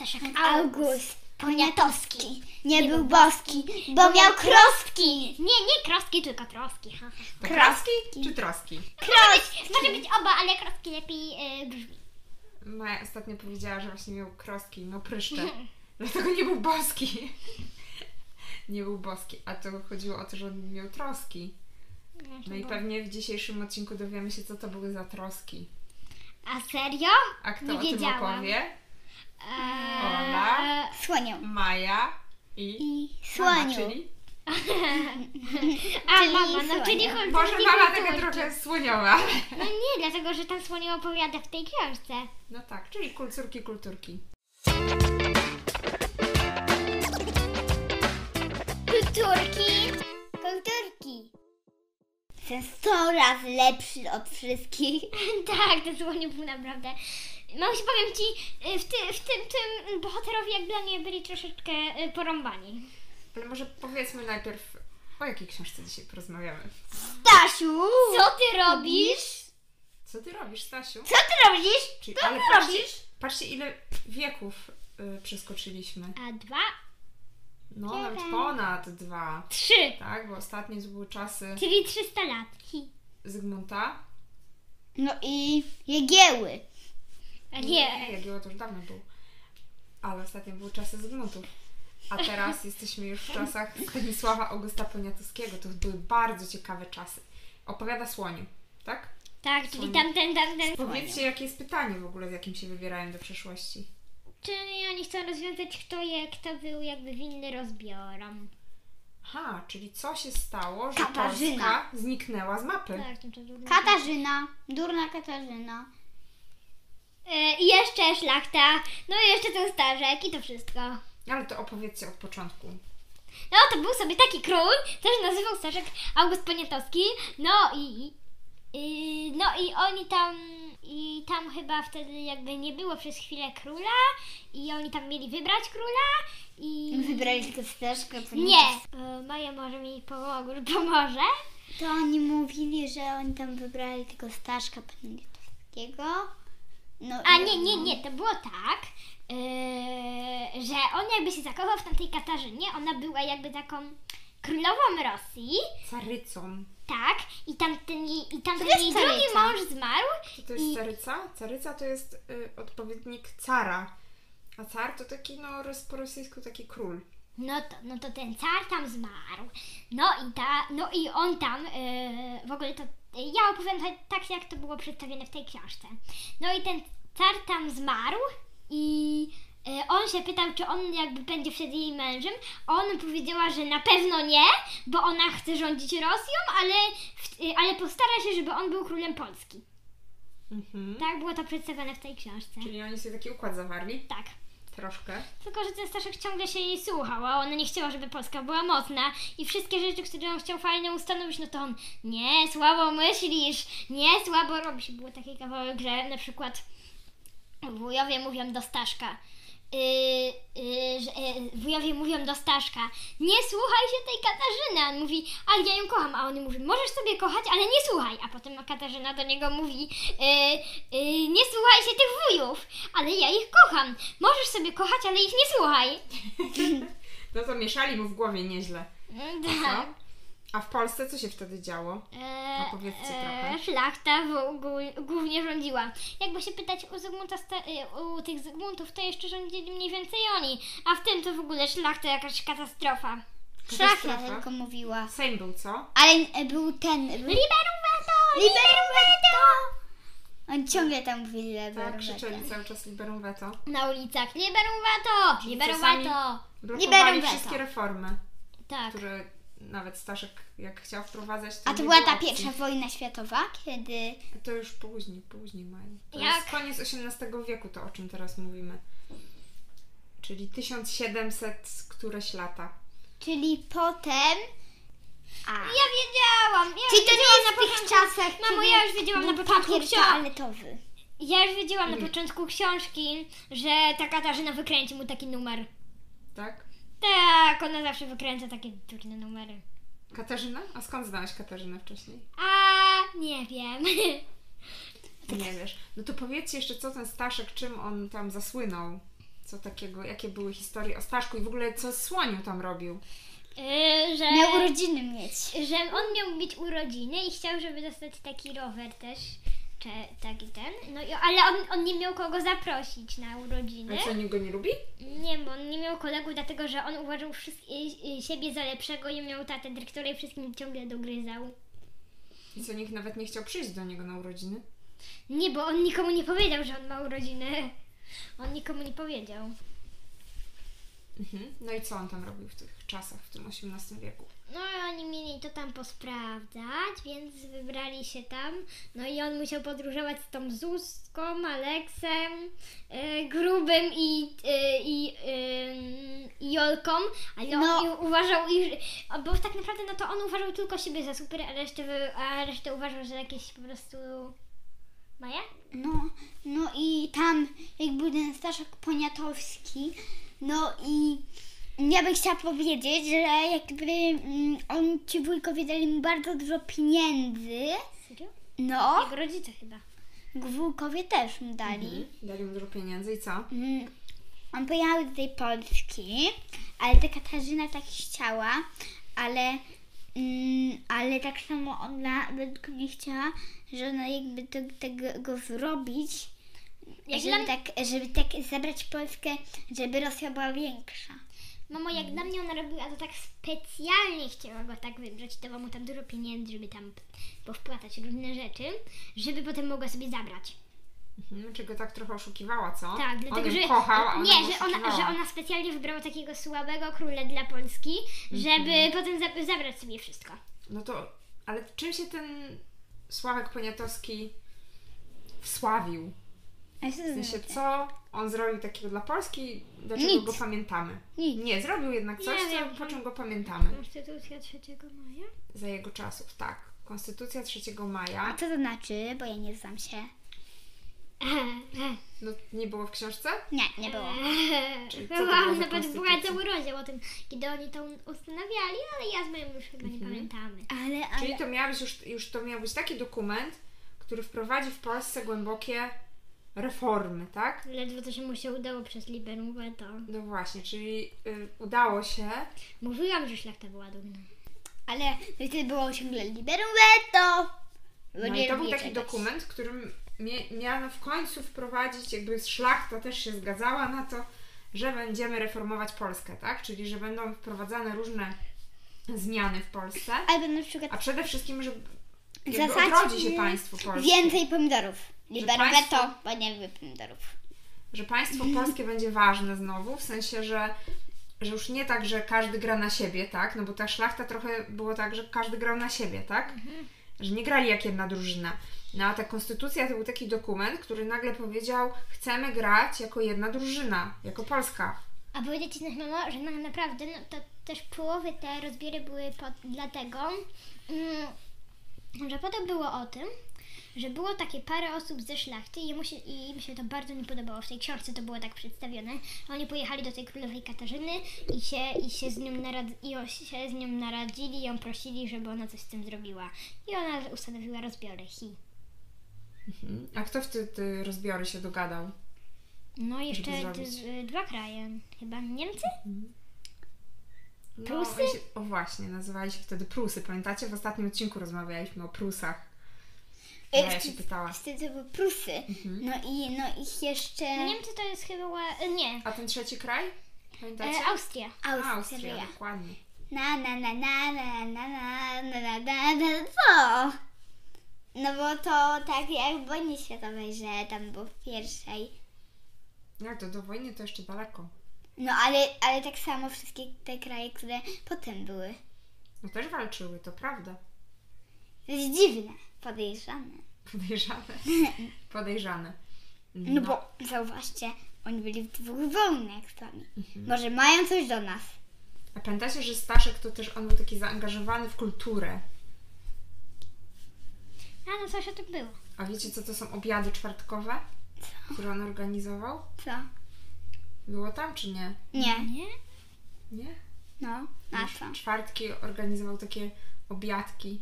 Staszek August Poniatowski nie był boski, bo miał krostki. Nie, nie krostki, tylko troski. Ha, ha. To kraski czy troski? Być, może być oba, ale krostki lepiej yy, brzmi. Maja ostatnio powiedziała, że właśnie miał kroski, no pryszcze. Dlatego nie był boski. Nie był boski, a to chodziło o to, że on miał troski. No i pewnie w dzisiejszym odcinku dowiemy się, co to były za troski. A serio? A kto Nie o tym wiedziałam. opowie? Ola. Słonią. Maja i, I mama, słoniu. czyli? A czyli mama, no czyli słonia. chodzi Może o mama taka trochę słoniowa. No nie, dlatego że tam słonio opowiada w tej książce. No tak, czyli kulturki, kulturki. Kulturki. Kulturki. Ten 100 razy lepszy od wszystkich. tak, ten słonio był naprawdę... Mamusi, powiem Ci, y, w, ty, w tym, tym bohaterowie jak dla mnie byli troszeczkę y, porąbani. Ale może powiedzmy najpierw, o jakiej książce dzisiaj porozmawiamy. Stasiu! Co Ty robisz? Co ty robisz, Stasiu? Co ty robisz? Czyli, Co ty patrzcie, robisz? patrzcie, ile wieków y, przeskoczyliśmy. A dwa, No, Jeden. nawet ponad dwa. trzy, Tak, bo ostatnie to były czasy czyli 300 lat. Hi. Zygmunta. No i Jegieły. Nie, nie, Jagiełło to już dawno był. Ale ostatnio były czasy Zygmuntów. A teraz jesteśmy już w czasach Stanisława Augusta Poniatowskiego. To były bardzo ciekawe czasy. Opowiada Słoniu, tak? tak, czyli tamten, tamten. Powiedzcie, jakie jest pytanie w ogóle, z jakim się wybierają do przyszłości. Czyli oni chcą rozwiązać, kto je, kto był jakby winny rozbiorom. Aha, czyli co się stało, że Katarzyna. Polska zniknęła z mapy? Tak, to. Katarzyna. Durna Katarzyna. I jeszcze szlachta, no i jeszcze ten Staszek i to wszystko. Ale to opowiedzcie od początku. No to był sobie taki król, też nazywał Staszek August Poniatowski, no i, i no i oni tam i tam chyba wtedy jakby nie było przez chwilę króla i oni tam mieli wybrać króla i Wybrali tylko Staszkę. nie, Maja może mi pomogło, pomoże. To oni mówili, że oni tam wybrali tylko Staszka Poniatowskiego. No A nie, nie, nie, to było tak, yy, że on jakby się zakochał w tamtej Katarzynie, ona była jakby taką królową Rosji, Carycą. tak, i tamten jej, i tamten jej drugi mąż zmarł, Co to jest I- caryca? Caryca to jest y, odpowiednik cara. A car to taki, no po rosyjsku taki król. No to, no to ten car tam zmarł, no i ta, no i on tam, yy, w ogóle to, ja opowiadam tak, tak, jak to było przedstawione w tej książce, no i ten car tam zmarł i yy, on się pytał, czy on jakby będzie wtedy jej mężem, on powiedziała, że na pewno nie, bo ona chce rządzić Rosją, ale, w, yy, ale postara się, żeby on był królem Polski. Mhm. Tak było to przedstawione w tej książce. Czyli oni sobie taki układ zawarli. Tak. Troszkę. Tylko, że ten Staszek ciągle się jej słuchał, a ona nie chciała, żeby Polska była mocna i wszystkie rzeczy, które on chciał fajnie ustanowić, no to on nie, słabo myślisz, nie, słabo robisz. Było taki kawałek, że na przykład wujowie mówią do Staszka, wujowie mówią do Staszka, nie słuchaj się tej Katarzyny, on mówi, ale ja ją kocham, a on mówi, możesz sobie kochać, ale nie słuchaj, a potem Katarzyna do niego mówi, nie słuchaj się tych wujów, ale ja ich kocham, możesz sobie kochać, ale ich nie słuchaj. No to mieszali mu w głowie nieźle. Mm? Tak. A w Polsce co się wtedy działo? Eee, Opowiedzcie trochę. Szlachta w ogóle, głównie rządziła. Jakby się pytać u Zygmunta, Sta- y, tych Zygmuntów, to jeszcze rządzili mniej więcej oni. A w tym to w ogóle szlachta jakaś katastrofa. Szlachta tylko mówiła. Sejm był, co? Ale e, był ten... Był... Liberum veto! Liberum veto! Oni ciągle tam mówili liberum Tak, krzyczeli cały czas liberum veto. Na ulicach. Liberum veto! Liberum veto! Liberum veto. wszystkie reformy, Tak. które nawet Staszek jak chciał wprowadzać, to A to nie była ta opcji. pierwsza wojna światowa, kiedy... To już później, później mają. To Jak? jest koniec XVIII wieku, to o czym teraz mówimy. Czyli 1700 któreś lata. Czyli potem... A. Ja wiedziałam! Ja Czyli to nie wiedziałam jest w na tych początku. czasach, Mamo, ja już wiedziałam na początku papier książki. toaletowy. Ja już wiedziałam na Nie. początku książki, że ta Katarzyna wykręci mu taki numer. Tak? Tak, ona zawsze wykręca takie durne numery. Katarzyna? A skąd znałaś Katarzynę wcześniej? A nie wiem. Nie wiesz. No to powiedzcie jeszcze, co ten Staszek, czym on tam zasłynął? Co takiego, jakie były historie o Staszku i w ogóle co Słoniu tam robił? Yy, że, Miał urodziny mieć. że on miał mieć urodziny i chciał, żeby dostać taki rower też. Czy taki ten. No, i- ale on, on nie miał kogo zaprosić na urodziny. A co, nikt go nie lubi? Nie, bo on nie miał kolegów, dlatego że on uważał wszystkie, y, siebie za lepszego i miał tatę dyrektora i wszystkim ciągle dogryzał. I co, nikt nawet nie chciał przyjść do niego na urodziny? Nie, bo on nikomu nie powiedział, że on ma urodziny. On nikomu nie powiedział. Mhm. No i co on tam robił w tych czasach, w tym XVIII wieku? No i oni mieli to tam posprawdzać, więc wybrali się tam. No i on musiał podróżować z tą Zuzką, Aleksem, y, Grubym i, y, i, y, i Jolką, ale on No. i uważał, i, bo tak naprawdę no to on uważał tylko siebie za super, a resztę, a resztę uważał, że jakieś po prostu... Maja? No, no i tam jak był ten Staszek Poniatowski, no i ja bym chciała powiedzieć, że jakby mm, on ci wujkowie dali mu bardzo dużo pieniędzy, Serio? no, Jego rodzice chyba. wujkowie też mu dali. Mhm. Dali mu dużo pieniędzy i co? Mm, On pojechał do tej Polski, ale ta Katarzyna tak chciała, ale, mm, ale tak samo ona według mnie chciała, że ona jakby to, tego go zrobić, żeby, tak, żeby tak zabrać Polskę, żeby Rosja była większa. Mamo, jak dla mnie ona robiła to tak specjalnie chciała go tak wybrać, dała mu tam dużo pieniędzy, żeby tam powpłatać różne rzeczy, żeby potem mogła sobie zabrać. Mhm. Czy go tak trochę oszukiwała, co? Tak, on dlatego ją że. kochał, a nie, że ona, że ona specjalnie wybrała takiego słabego króla dla Polski, żeby Mhm. potem za, zabrać sobie wszystko. No to, ale czym się ten Sławek Poniatowski wsławił? W sensie, co on zrobił takiego dla Polski, dlaczego Nic. go pamiętamy? Nic. Nie, zrobił jednak coś, Nie co, wiem. po czym go pamiętamy. Konstytucja 3 maja? Za jego czasów, tak. Konstytucja 3 A maja. co to znaczy? Bo ja nie znam się. No, nie było w książce? Nie, nie było. Czyli co to Chyba było za nawet była konstytucja? cały rozdział o tym, kiedy oni to ustanawiali, ale ja z moją już chyba nie pamiętamy. Ale, Czyli ale, to miał być już, już to miał być taki dokument, który wprowadzi w Polsce głębokie reformy, tak? Ledwo to się mu się udało przez liberum veto. No właśnie, czyli y, udało się. Mówiłam, że szlachta była dumna. ale wtedy było ciągle liberum veto. Bo No nie i to był lubię taki czegoś. dokument, którym mie- miano w końcu wprowadzić, jakby szlachta też się zgadzała na to, że będziemy reformować Polskę, tak? Czyli że będą wprowadzane różne zmiany w Polsce, Albo na przykład a przede wszystkim, że jakby Zasadźmy odrodzi się państwo polskie. więcej pomidorów. Liberum państwo- bo nie lubię pomidorów. Że państwo polskie będzie ważne znowu, w sensie, że, że już nie tak, że każdy gra na siebie, tak? No bo ta szlachta trochę było tak, że każdy grał na siebie, tak? Że nie grali jak jedna drużyna. No a ta konstytucja to był taki dokument, który nagle powiedział, chcemy grać jako jedna drużyna, jako Polska. A powiedzieć Ci mamo, że na, naprawdę no, to też połowy te rozbiory były pod, dlatego, mm, że potem było o tym, że było takie parę osób ze szlachty i się, i mi się to bardzo nie podobało. W tej książce to było tak przedstawione. Oni pojechali do tej królowej Katarzyny i się, i się, z, nią narad, i się z nią naradzili i ją prosili, żeby ona coś z tym zrobiła. I ona ustanowiła rozbiory. Hi. A kto w te, te rozbiory się dogadał? No jeszcze d- dwa kraje. Chyba Niemcy? No, Prusy? O właśnie, nazywali się wtedy Prusy. Pamiętacie? W ostatnim odcinku rozmawialiśmy o Prusach. E, Ja się pytała. Wtedy to były Prusy. Mhm. No i no ich jeszcze Niemcy to jest chyba... Nie. A ten trzeci kraj? Pamiętacie? E, Austria. Austria. Austria, dokładnie. Na na na na na na na na na na na co? No bo to tak jak w wojnie światowej, że tam było w pierwszej. Jak to do wojny to jeszcze daleko. No ale, ale tak samo wszystkie te kraje, które potem były. No też walczyły, to prawda. To jest dziwne, podejrzane. Podejrzane. Podejrzane. No, bo zauważcie, oni byli w dwóch wojnach z nami. Mhm. Może mają coś do nas. A pamiętacie, że Staszek to też on był taki zaangażowany w kulturę. A no coś o tym było. A wiecie, co to są obiady czwartkowe, które on organizował? Co? Było tam czy nie? Nie. Nie? Nie? No, na co? Czwartki organizował takie obiadki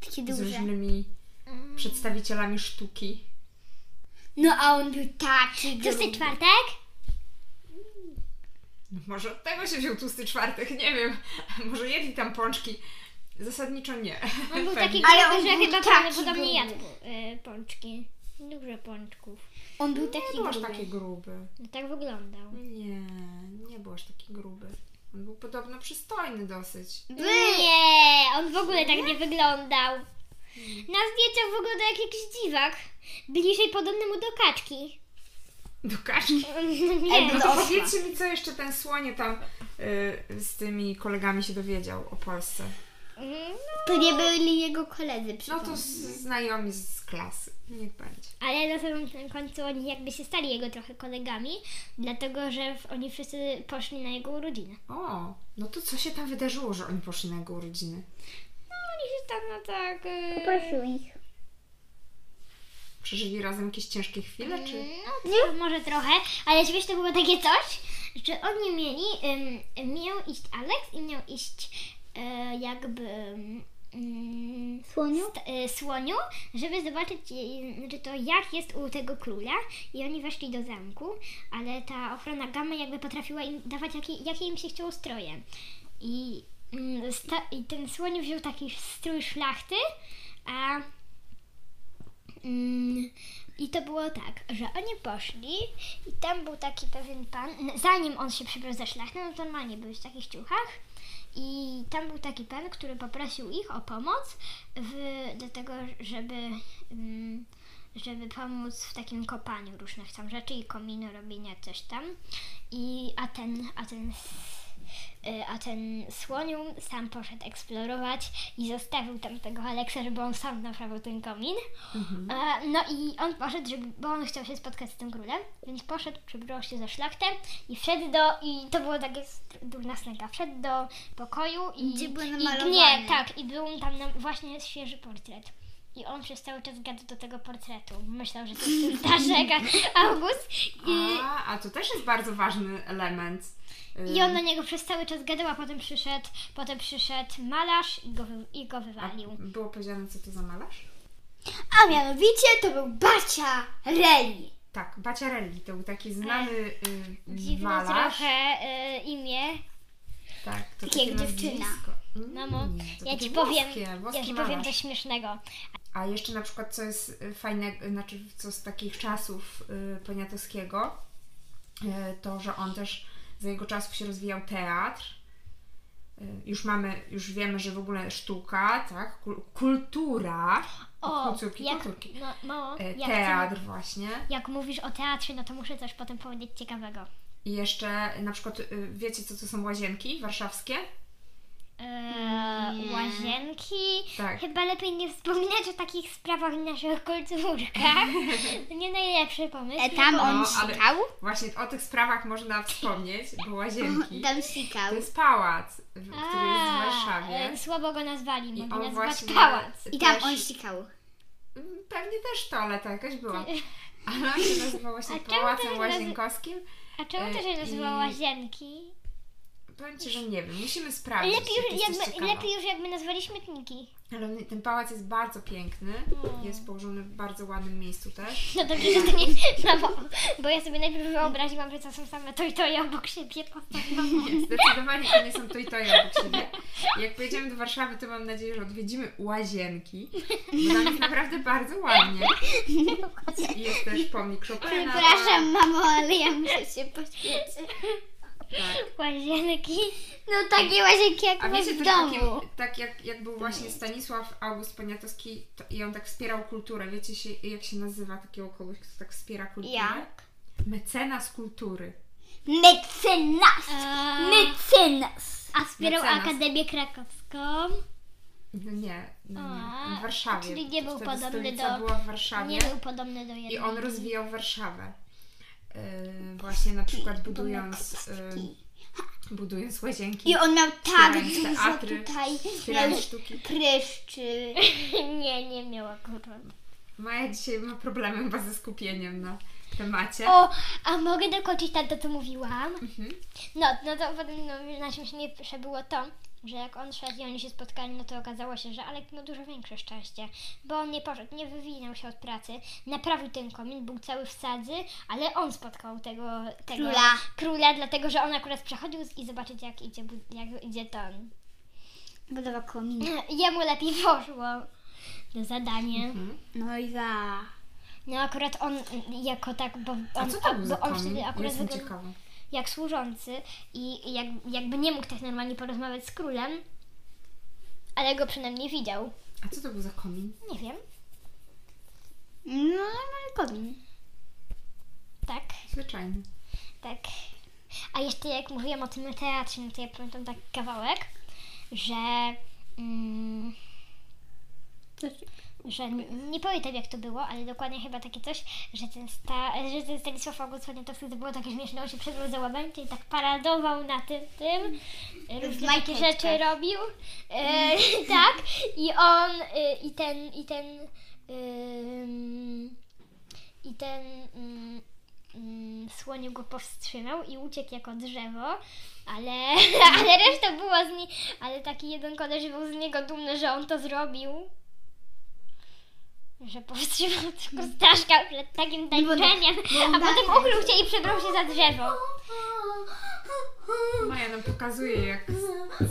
Takie z duże. różnymi przedstawicielami sztuki. No a on był taki gruby. czwartek? No może od tego się wziął tłusty czwartek, nie wiem. Może jedli tam pączki. Zasadniczo nie. On był taki Ale gruby, on że chyba prawdopodobnie jadł y, pączki. Dużo pączków. On był Nie taki był aż gruby. taki gruby. No tak wyglądał. Nie, nie był aż taki gruby. On był podobno przystojny dosyć. Nie, on w ogóle tak nie wyglądał. Na zdjęciach wygląda jak jakiś dziwak. Bliżej podobny mu do kaczki. Do kaczki. Nie. No to powiedzcie mi, co jeszcze ten słonie tam y, z tymi kolegami się dowiedział o Polsce. Mm, To nie byli jego koledzy, No przypomnę. to z, znajomi z, z klasy. Niech będzie. Ale na samym końcu oni jakby się stali jego trochę kolegami, dlatego że w- oni wszyscy poszli na jego urodziny. O, no to co się tam wydarzyło, że oni poszli na jego urodziny? No oni się tam no tak... y, Poprosił ich. Przeżyli razem jakieś ciężkie chwile, czy... No, to może trochę, ale wiesz, to było takie coś, że oni mieli, ym, miał iść Alex i miał iść e, jakby ym, Słoniu? st- e, słoniu, żeby zobaczyć, e, znaczy to jak jest u tego króla i oni weszli do zamku, ale ta ochrona gamy jakby potrafiła im dawać jakie, jakie im się chciało stroje. I, mm, sta- I ten słoń wziął taki strój szlachty, a Mm, I to było tak, że oni poszli i tam był taki pewien pan, zanim on się przebrał za szlachtę, no to normalnie był w takich ciuchach i tam był taki pan, który poprosił ich o pomoc w, do tego, żeby, mm, żeby pomóc w takim kopaniu różnych tam rzeczy i kominu robienia coś tam. I a ten, a ten a ten słoniu sam poszedł eksplorować i zostawił tam tego Aleksa, żeby on sam naprawił ten komin. E, No i on poszedł, żeby, bo on chciał się spotkać z tym królem, więc poszedł, przebrał się za szlachtę i wszedł do, i to było takie durna snega, wszedł do pokoju i... Gdzie był i, namalowany. Nie, tak, i był tam właśnie świeży portret. I on przez cały czas gadał do tego portretu. Myślał, że to jest a August. I, A, a to też jest bardzo ważny element. I on do niego przez cały czas gadał, a potem przyszedł, potem przyszedł malarz i go, i go a wywalił. było powiedziane, co to za malarz? A mianowicie to był Bacia Reli. Tak, Baciarelli to był taki znany y, Dziwne malarz. trochę y, imię. Tak, to Takie jak takie dziewczyna. nazwisko. Mm, No, mo, to ja ci powiem, włoskie, ja ci powiem malarz. coś śmiesznego. A jeszcze na przykład co jest y, fajne, znaczy co z takich czasów y, Poniatowskiego, y, to, że on też za jego czasów się rozwijał teatr. Y, już mamy, już wiemy, że w ogóle sztuka, tak, kul- kultura, O, kulturki, jak, kulturki. no, Y, jak, teatr właśnie. jak mówisz o teatrze, no to muszę coś potem powiedzieć ciekawego. I jeszcze na przykład, y, wiecie co to są łazienki warszawskie? Eee, Nie. łazienki. Tak. Chyba lepiej nie wspominać o takich sprawach w naszych kulturkach. To nie najlepszy pomysł. E, tam bo- on No, ale- sikał. Właśnie o tych sprawach można wspomnieć, bo łazienki. Tam sikał. To jest pałac, w- który jest w A, Warszawie. e, Słabo go nazwali, I mogli on nazwać właśnie pałac. I tam też- on sikał. Pewnie też toaleta jakaś była. Ale on się nazywał właśnie A czemu Pałacem to się Łazienkowskim. A czemu E, to się nazywa i- łazienki? Powiem Ci, że nie wiem, musimy sprawdzić. Lepiej już, jakby, lepiej już jakby nazwali śmietniki. Ale on- ten pałac jest bardzo piękny. Jest położony w bardzo ładnym miejscu też. No dobrze, że to nie no bo, bo ja sobie najpierw wyobraziłam, że to są same to i to i obok siebie. Nie, zdecydowanie to nie są to i to i obok siebie. Jak pojedziemy do Warszawy, to mam nadzieję, że odwiedzimy łazienki, bo tam jest naprawdę bardzo ładnie. I jest też pomnik Chopina. Przepraszam, mamo, ale ja muszę się poświęcić. Tak. Łazienki. No takie łazienki jak A wiecie w też domu. takie, tak jak, jak był właśnie Stanisław August Poniatowski to, i on tak wspierał kulturę. Wiecie się, jak się nazywa takiego kogoś, kto tak wspiera kulturę? Jak? Mecenas kultury. Mecenas! Eee, Mecenas! a wspierał Mecenas. Akademię Krakowską. No nie, no nie. W Warszawie. czyli nie był podobny do- była w Warszawie. Nie był podobny do jednego. I on rozwijał Warszawę. Yy, właśnie na przykład budując, yy, budując łazienki, I on miał tak dużo teatry, tutaj wspierając sztuki. pryszczy. nie, nie miał akurat. Maja dzisiaj ma problemy chyba ze skupieniem na temacie. O, a mogę dokończyć tam to, co mówiłam? Mhm. No, no to potem no, najśmieszniejsze było to, że jak on szedł i oni się spotkali, no to okazało się, że Alek miał dużo większe szczęście, bo on nie poszedł, nie wywinął się od pracy, naprawił ten komin, był cały w sadzy, ale on spotkał tego, tego Króla. króla, dlatego że on akurat przechodził i zobaczyć jak idzie, jak idzie ten. Budowa komina. Jemu lepiej poszło to zadanie. Mhm. No i za. No akurat on jako tak, bo on, A co to był za bo on komin? wtedy akurat Jestem wyglądał ciekawa. Jak służący i jak, jakby nie mógł tak normalnie porozmawiać z królem, ale go przynajmniej widział. A co to był za komin? Nie wiem, No normalny komin. tak, Zwyczajny. tak. A jeszcze jak mówiłam o tym teatrze, no to ja pamiętam taki kawałek, że... Mm, że n- nie pamiętam jak to było, ale dokładnie chyba takie coś, że ten, sta, że ten Stanisław August Poniatowski to było takie śmieszne, on się przebrał za łabędzie i tak paradował na tym, tym różne takie rzeczy robił, e, tak, i on, e, i ten, i ten, i ten ym, ym, słoniu go powstrzymał i uciekł jako drzewo, ale, ale reszta była z niej, ale taki jeden koleś był z niego dumny, że on to zrobił. Że powstrzymał tylko Staszka przed takim bo tak- tańczeniem, a potem tak- ukrył się i przebrał się za drzewo. Maja nam pokazuje, jak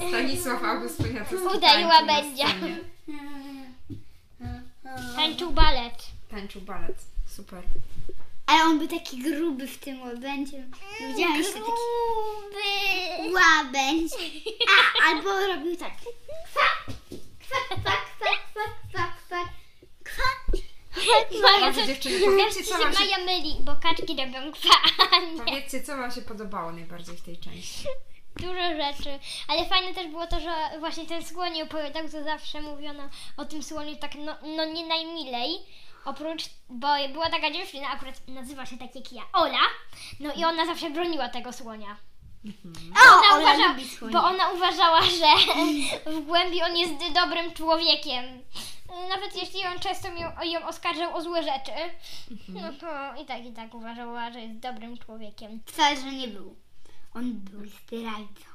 Stanisław August Poniatowski Uda i tańczył balet. Tańczył balet. Super. Ale on był taki gruby w tym łabędziu. Widziałam jeszcze taki Gruby. łabędź. A, albo robił tak. Kwa, kwa, kwa, kwa. Maja, Dobrze, to- dziewczyny, powiedzcie, Wiesz, co się wam się, Maja myli, bo kaczki robią powiedzcie, co wam się podobało najbardziej w tej części. Dużo rzeczy. Ale fajne też było to, że właśnie ten słoń opowiadał, co zawsze mówiono o tym słoniu tak no, no nie najmilej. Oprócz, bo była taka dziewczyna, akurat nazywa się tak jak ja, Ola. No i ona zawsze broniła tego słonia. O, Ona ona uważa, lubi słonie. bo ona uważała, że w głębi on jest dobrym człowiekiem. Nawet jeśli on często ją, ją oskarżał o złe rzeczy, no to i tak i tak uważała, że jest dobrym człowiekiem. Wcale, że nie był. On był zdrajcą.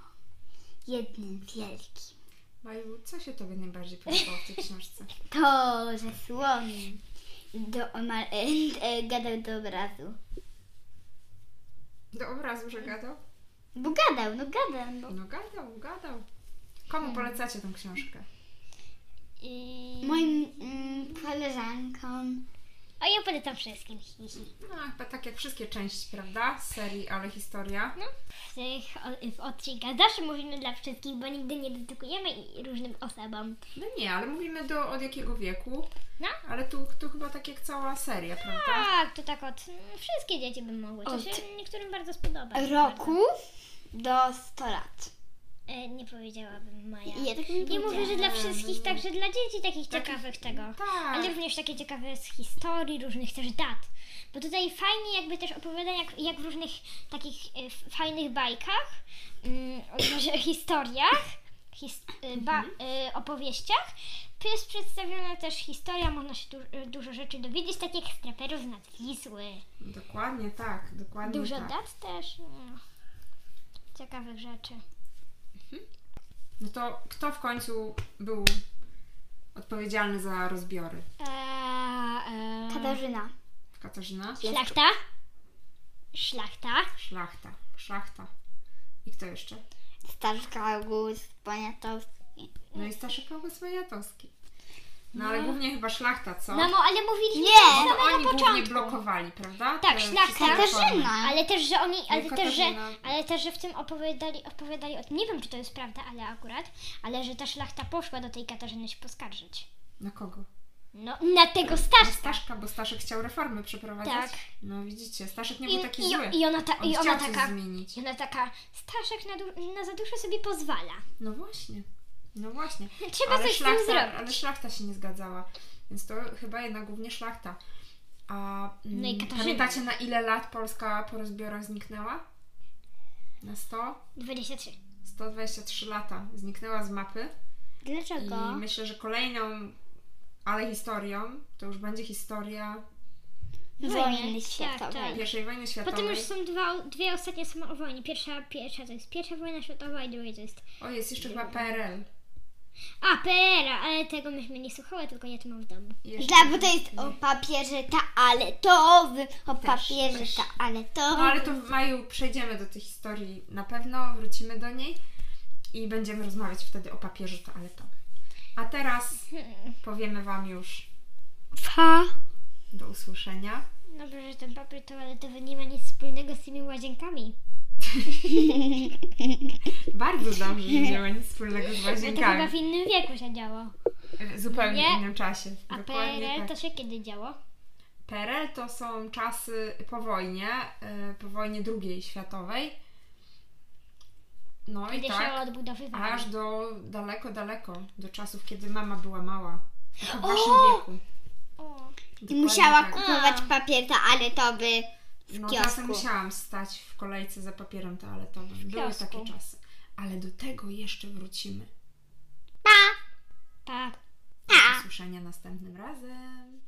Jednym wielkim. Maju, co się tobie najbardziej podobało w tej książce? To, że słoń do, omal, e, e, gadał do obrazu. Do obrazu, że gadał? Bo gadał, no gadał. No. No gadał, gadał. Komu polecacie tą książkę? I... Moim mm, koleżankom. A ja polecam wszystkim. hi, hi. No, chyba tak jak wszystkie części, prawda? Z serii, ale historia. No, w tych o- w odcinkach zawsze mówimy dla wszystkich, bo nigdy nie dedykujemy różnym osobom. No nie, ale mówimy do od jakiego wieku. No. Ale tu, tu chyba tak jak cała seria, prawda? Tak, to tak od mm, wszystkie dzieci by mogły. To Od się niektórym bardzo spodoba. Roku do 100 lat. E, nie powiedziałabym Maja. Ja tak nie Nie mówię, że dla wszystkich, także dla dzieci takich ciekawych tego. Tak. Ale również takie ciekawe z historii, różnych też dat. Bo tutaj fajnie jakby też opowiadają, jak, jak w różnych takich e, fajnych bajkach, mm, może historiach, his, e, ba, e, opowieściach, jest przedstawiona też historia, można się du, e, dużo rzeczy dowiedzieć, tak jak z traperów z nad Wisły. Dokładnie tak, dokładnie Dużo tak. dat też. No. Ciekawych rzeczy. No to kto w końcu był odpowiedzialny za rozbiory? Eee, eee, Katarzyna. Katarzyna? Szlachta? Szlachta? Szlachta. Szlachta. I kto jeszcze? Staszka August Poniatowski. No i Staszek August Poniatowski. No ale głównie chyba szlachta, co? No, mo- ale mówiliśmy Nie, to samego oni głównie początku. blokowali, prawda? Tak, Te szlachta. wszystkie reformy. Katarzyna. Ale też, że oni, ale No, też, że, Katarzyna. ale też, że w tym opowiadali, opowiadali o tym, nie wiem czy to jest prawda, ale akurat, ale że ta szlachta poszła do tej Katarzyny się poskarżyć. Na kogo? No, na tego Na Staszka. Staszka, bo Staszek chciał reformy przeprowadzać. Tak. No widzicie, Staszek nie I, był taki i, zły. i ona, ta, On i ona chciał coś taka, zmienić. i ona taka, Staszek na, du- na za dużo sobie pozwala. No właśnie. No właśnie. Trzeba ale coś z tym szlachta, zrobić. ale szlachta się nie zgadzała. Więc to chyba jednak głównie szlachta. A No i mm, Katarzyna. pamiętacie na ile lat Polska po rozbiorach zniknęła? Na 100? 23. 123 lata. Zniknęła z mapy. Dlaczego? I myślę, że kolejną, ale historią, to już będzie historia wojny światowej. tak. Pierwszej wojny światowej. Potem już są dwa, dwie ostatnie są o wojnie. Pierwsza, pierwsza to jest pierwsza wojna światowa i druga to jest... O, jest jeszcze chyba PRL. A, PRL, ale tego myśmy nie słuchały, tylko ja to mam w domu. Jeszcze... Tak, bo to jest o papierze toaletowym, o papierze też. No ale to w maju przejdziemy do tej historii na pewno, wrócimy do niej i będziemy rozmawiać wtedy o papierze toaletowym. A teraz powiemy Wam już Fa. do usłyszenia. Dobrze, że ten papier toaletowy nie ma nic wspólnego z tymi łazienkami. Bardzo dobrze, że nie ma nic wspólnego z Bo to chyba w innym wieku się działo. W zupełnie Nie? innym czasie. A Dokładnie PRL tak. to się kiedy działo? PRL to są czasy po wojnie, e, po wojnie II światowej. No Kiedy i się tak, aż do daleko, daleko, do czasów, kiedy mama była mała. W waszym O! wieku. O, I musiała tak. kupować A. papier toaletowy w No kiosku. czasem musiałam stać w kolejce za papierem toaletowym. Były takie czasy. Ale do tego jeszcze wrócimy. Pa, pa. Do usłyszenia następnym razem.